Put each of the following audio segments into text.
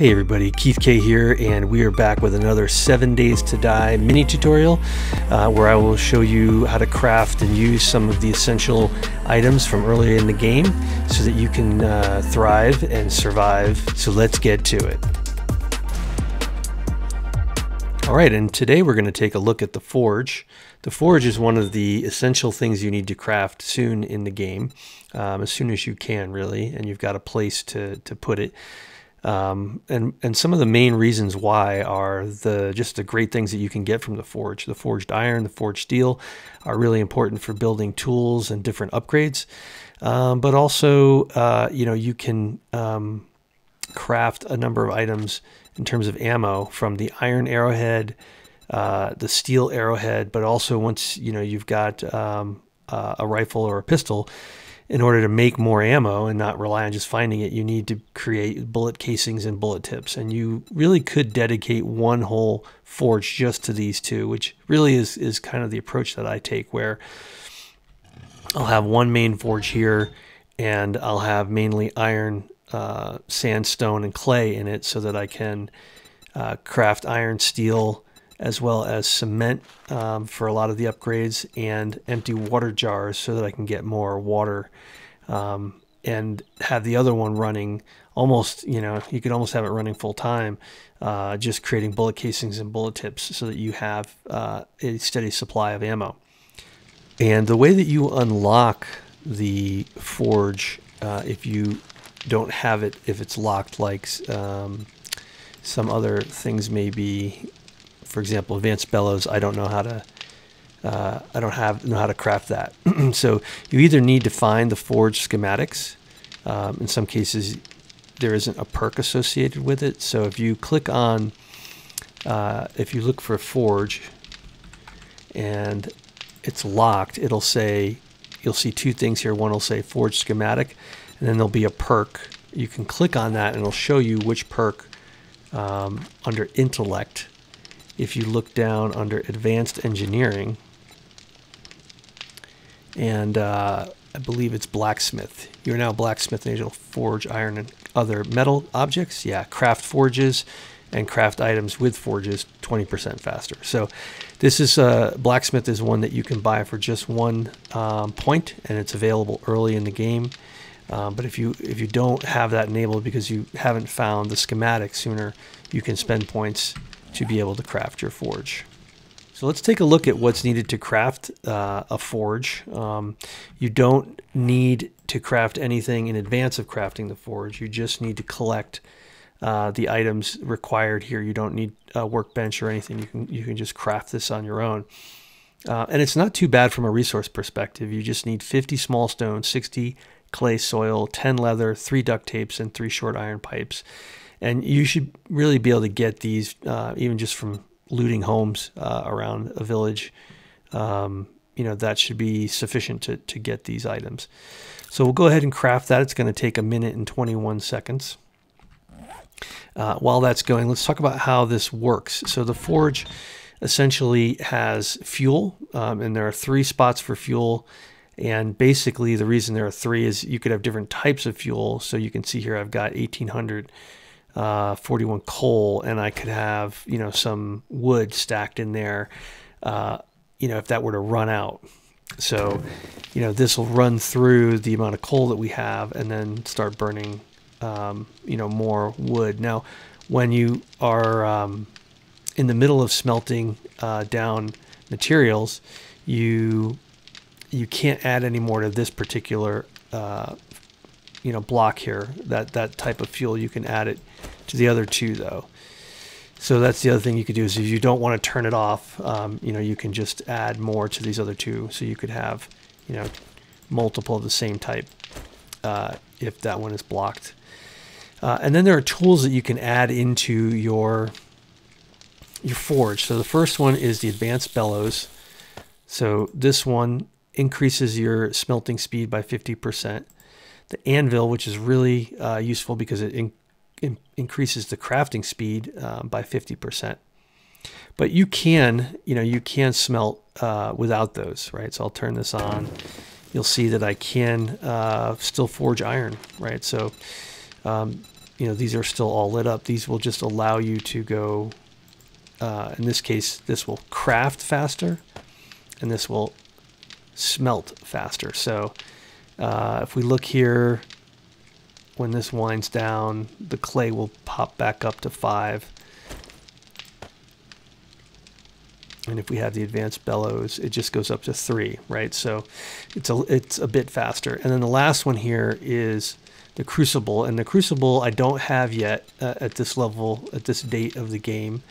Hey everybody, Keith Kay here, and we are back with another 7 Days to Die mini tutorial uh, where I will show you how to craft and use some of the essential items from earlier in the game so that you can uh, thrive and survive. So let's get to it. Alright, and today we're going to take a look at the Forge. The Forge is one of the essential things you need to craft soon in the game, um, as soon as you can really, and you've got a place to, to put it. Um, and and some of the main reasons why are the just the great things that you can get from the forge. The forged iron, the forged steel, are really important for building tools and different upgrades. Um, but also, uh, you know, you can um, craft a number of items in terms of ammo from the iron arrowhead, uh, the steel arrowhead. But also, once you know you've got um, uh, a rifle or a pistol, in order to make more ammo and not rely on just finding it, you need to create bullet casings and bullet tips. And you really could dedicate one whole forge just to these two, which really is, is kind of the approach that I take where I'll have one main forge here and I'll have mainly iron, uh, sandstone, and clay in it so that I can uh, craft iron, steel, as well as cement um, for a lot of the upgrades and empty water jars so that I can get more water um, and have the other one running almost, you know, you could almost have it running full time, uh, just creating bullet casings and bullet tips so that you have uh, a steady supply of ammo. And the way that you unlock the forge, uh, if you don't have it, if it's locked like um, some other things may be for example, advanced bellows, I don't know how to, uh, I don't have know how to craft that. so you either need to find the forge schematics. Um, in some cases, there isn't a perk associated with it. So if you click on, uh, if you look for forge, and it's locked, it'll say, you'll see two things here. One will say forge schematic, and then there'll be a perk. You can click on that, and it'll show you which perk um, under intellect if you look down under advanced engineering and uh, I believe it's blacksmith. You're now blacksmith and to forge iron and other metal objects. Yeah, craft forges and craft items with forges 20% faster. So this is uh, blacksmith is one that you can buy for just one um, point and it's available early in the game. Um, but if you if you don't have that enabled because you haven't found the schematic sooner, you can spend points to be able to craft your forge. So let's take a look at what's needed to craft uh, a forge. Um, you don't need to craft anything in advance of crafting the forge. You just need to collect uh, the items required here. You don't need a workbench or anything. You can you can just craft this on your own. Uh, and it's not too bad from a resource perspective. You just need 50 small stones, 60 clay soil, 10 leather, 3 duct tapes, and 3 short iron pipes. And you should really be able to get these uh, even just from looting homes uh, around a village. Um, you know, that should be sufficient to, to get these items. So we'll go ahead and craft that. It's going to take a minute and 21 seconds. Uh, while that's going, let's talk about how this works. So the forge essentially has fuel, um, and there are three spots for fuel. And basically, the reason there are three is you could have different types of fuel. So you can see here I've got 1800 uh, 41 coal and I could have, you know, some wood stacked in there, uh, you know, if that were to run out. So, you know, this will run through the amount of coal that we have and then start burning, um, you know, more wood. Now, when you are um, in the middle of smelting uh, down materials, you you can't add any more to this particular uh, you know block here that that type of fuel you can add it to the other two though. So that's the other thing you could do is if you don't want to turn it off um, you know you can just add more to these other two. So you could have you know multiple of the same type uh, if that one is blocked. Uh, and then there are tools that you can add into your your forge. So the first one is the advanced bellows. So this one increases your smelting speed by 50 percent. The anvil, which is really uh, useful because it in, in, increases the crafting speed uh, by 50%. But you can, you know, you can smelt uh, without those, right? So I'll turn this on. You'll see that I can uh, still forge iron, right? So um, you know, these are still all lit up. These will just allow you to go, uh, in this case, this will craft faster and this will smelt faster. So uh, if we look here, when this winds down, the clay will pop back up to five. And if we have the advanced bellows, it just goes up to three, right? So it's a, it's a bit faster. And then the last one here is the Crucible. And the Crucible I don't have yet uh, at this level, at this date of the game.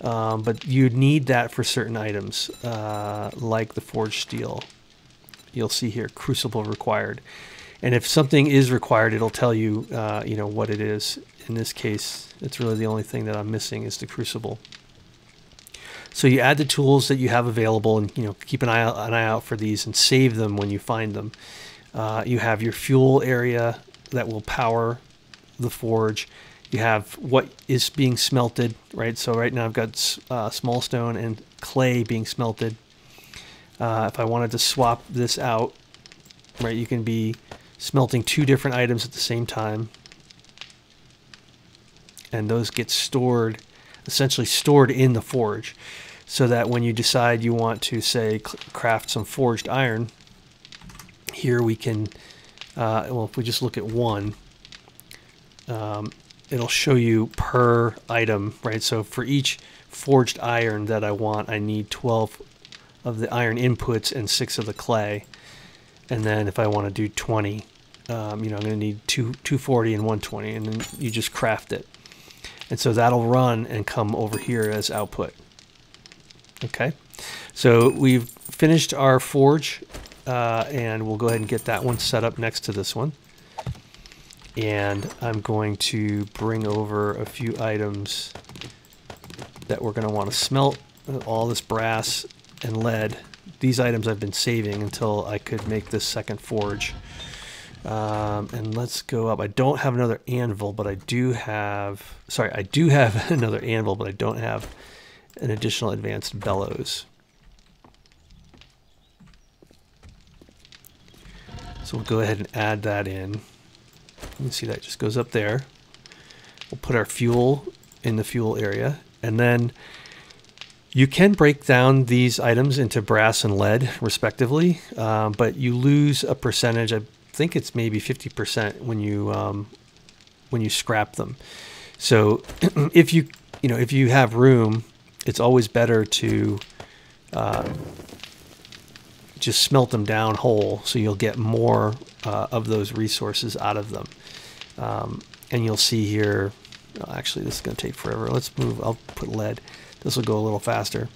Um, but you need that for certain items, uh, like the Forged Steel. You'll see here, Crucible required. And if something is required, it'll tell you, uh, you know, what it is. In this case, it's really the only thing that I'm missing is the Crucible. So you add the tools that you have available, and you know, keep an eye out, an eye out for these, and save them when you find them. Uh, you have your fuel area that will power the forge. You have what is being smelted, right? So right now I've got uh, small stone and clay being smelted. Uh, if I wanted to swap this out, right, you can be smelting two different items at the same time. And those get stored, essentially stored in the forge. So that when you decide you want to, say, craft some forged iron, here we can uh, well, if we just look at one, um, it'll show you per item, right? So for each forged iron that I want, I need 12 of the iron inputs and six of the clay. And then if I want to do 20, um, you know, I'm going to need two, 240 and 120, and then you just craft it. And so that'll run and come over here as output. Okay, so we've finished our forge uh, and we'll go ahead and get that one set up next to this one. And I'm going to bring over a few items that we're going to want to smelt. All this brass and lead. These items I've been saving until I could make this second forge. Um, and let's go up. I don't have another anvil, but I do have, sorry, I do have another anvil, but I don't have an additional advanced bellows. So we'll go ahead and add that in. You can see that just goes up there. We'll put our fuel in the fuel area. And then you can break down these items into brass and lead, respectively, um, but you lose a percentage. I think it's maybe 50% when you um, when you scrap them. So if you you know if you have room, it's always better to uh, just smelt them down whole so you'll get more uh, of those resources out of them. Um, and you'll see here, actually this is going to take forever. Let's move, I'll put lead. This will go a little faster.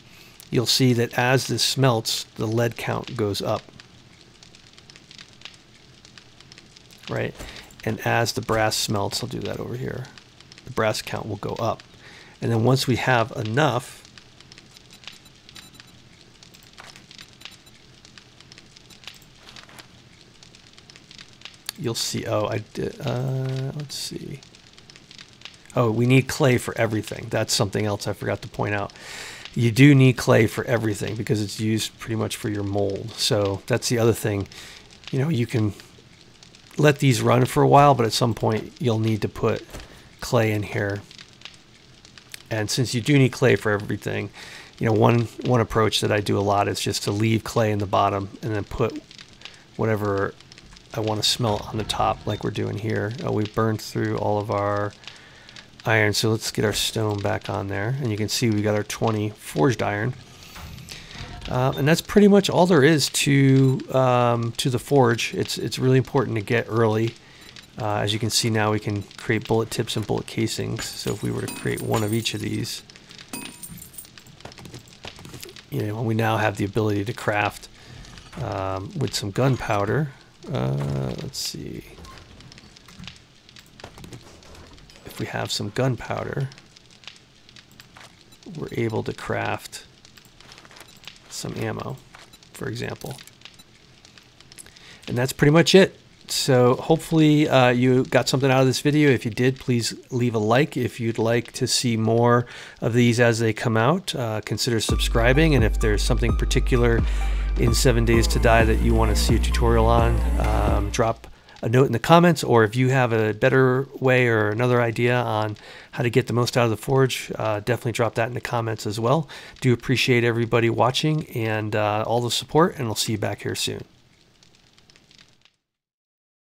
You'll see that as this smelts, the lead count goes up. Right? And as the brass smelts, I'll do that over here, the brass count will go up. And then once we have enough, you'll see. Oh, I did. Uh, let's see. Oh, we need clay for everything. That's something else I forgot to point out. You do need clay for everything because it's used pretty much for your mold. So that's the other thing. You know, you can let these run for a while, but at some point you'll need to put clay in here. And since you do need clay for everything, you know, one one approach that I do a lot is just to leave clay in the bottom and then put whatever I want to smelt on the top like we're doing here. Uh, we burned through all of our iron, so let's get our stone back on there. And you can see we got our 20 forged iron. Uh, and that's pretty much all there is to um, to the forge. It's it's really important to get early. Uh, as you can see now, we can create bullet tips and bullet casings. So if we were to create one of each of these, you know, we now have the ability to craft um, with some gunpowder. Uh, let's see. If we have some gunpowder, we're able to craft some ammo, for example. And that's pretty much it. So hopefully uh, you got something out of this video. If you did, please leave a like. If you'd like to see more of these as they come out, uh, consider subscribing. And if there's something particular in Seven Days to Die that you want to see a tutorial on, um, drop a note in the comments, or if you have a better way or another idea on how to get the most out of the forge, uh, definitely drop that in the comments as well. Do appreciate everybody watching and uh, all the support, and I'll see you back here soon.